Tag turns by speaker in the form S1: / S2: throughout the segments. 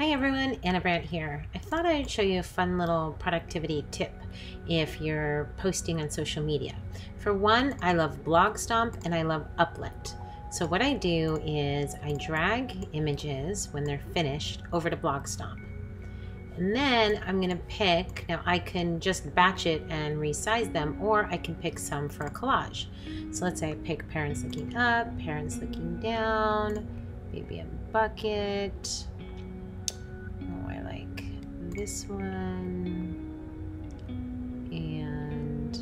S1: Hi everyone, Ana Brandt here. I thought I'd show you a fun little productivity tip if you're posting on social media. For one, I love Blogstomp and I love Uplet. So what I do is I drag images when they're finished over to Blogstomp. And then I'm gonna pick, now I can just batch it and resize them or I can pick some for a collage. So let's say I pick parents looking up, parents looking down, maybe a bucket. This one. And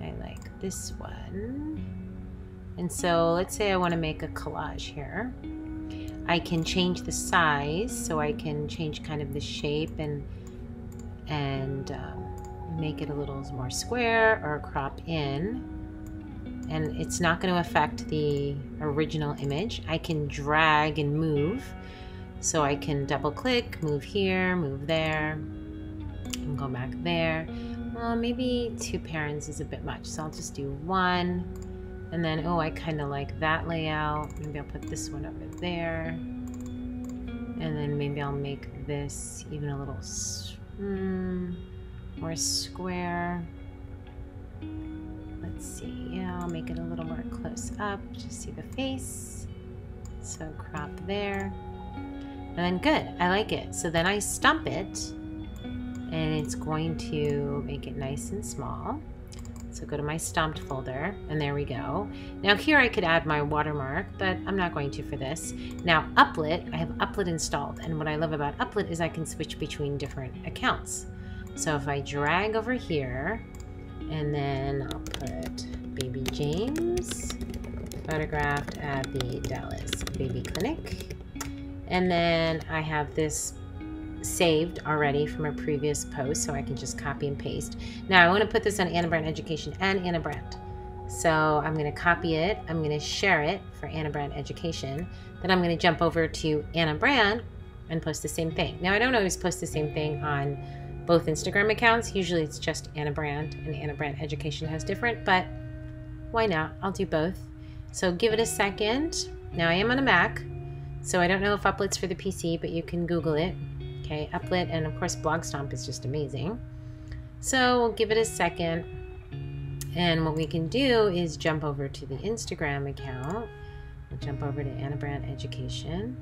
S1: I like this one. And so let's say I wanna make a collage here. I can change the size so I can change kind of the shape and and um, make it a little more square or crop in and it's not going to affect the original image I can drag and move so I can double click move here move there and go back there well maybe two parents is a bit much so I'll just do one and then, oh, I kind of like that layout. Maybe I'll put this one over there. And then maybe I'll make this even a little mm, more square. Let's see. Yeah, I'll make it a little more close up. to see the face. So crop there. And then good. I like it. So then I stomp it. And it's going to make it nice and small. So go to my stomped folder, and there we go. Now here I could add my watermark, but I'm not going to for this. Now Uplet, I have Uplet installed, and what I love about Uplet is I can switch between different accounts. So if I drag over here, and then I'll put Baby James, photographed at the Dallas Baby Clinic. And then I have this saved already from a previous post, so I can just copy and paste. Now I want to put this on Ana Brandt Education and Ana Brandt. So I'm going to copy it, I'm going to share it for Ana Brandt Education, then I'm going to jump over to Ana Brandt and post the same thing. Now I don't always post the same thing on both Instagram accounts. Usually it's just Ana Brandt and Ana Brandt Education has different, but why not? I'll do both. So give it a second. Now I am on a Mac, so I don't know if Uplet's for the PC, but you can Google it. Okay, Uplet and of course Blogstomp is just amazing. So we'll give it a second. And what we can do is jump over to the Instagram account. We'll jump over to Ana Brandt Education.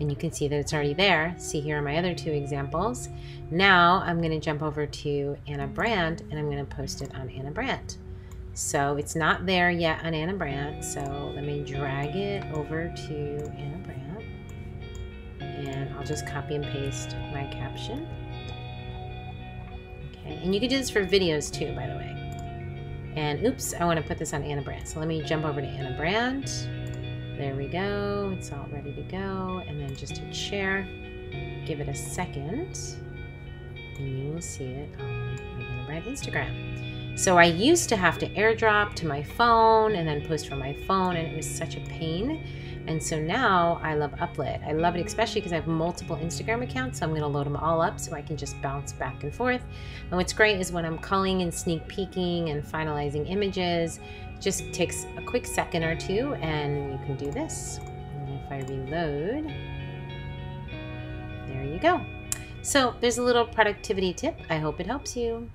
S1: And you can see that it's already there. See here are my other two examples. Now I'm going to jump over to Ana Brandt and I'm going to post it on Ana Brandt. So it's not there yet on Ana Brandt. So let me drag it over to Ana Brandt and I'll just copy and paste my caption. Okay, and you can do this for videos too, by the way. And oops, I want to put this on Ana Brandt. So let me jump over to Ana Brandt. There we go. It's all ready to go. And then just hit share. Give it a second. And you will see it on Ana Brandt Instagram. So I used to have to airdrop to my phone and then post from my phone, and it was such a pain. And so now I love Uplet. I love it especially because I have multiple Instagram accounts, so I'm going to load them all up so I can just bounce back and forth. And what's great is when I'm culling and sneak peeking and finalizing images, just takes a quick second or two and you can do this. And if I reload, there you go. So there's a little productivity tip. I hope it helps you.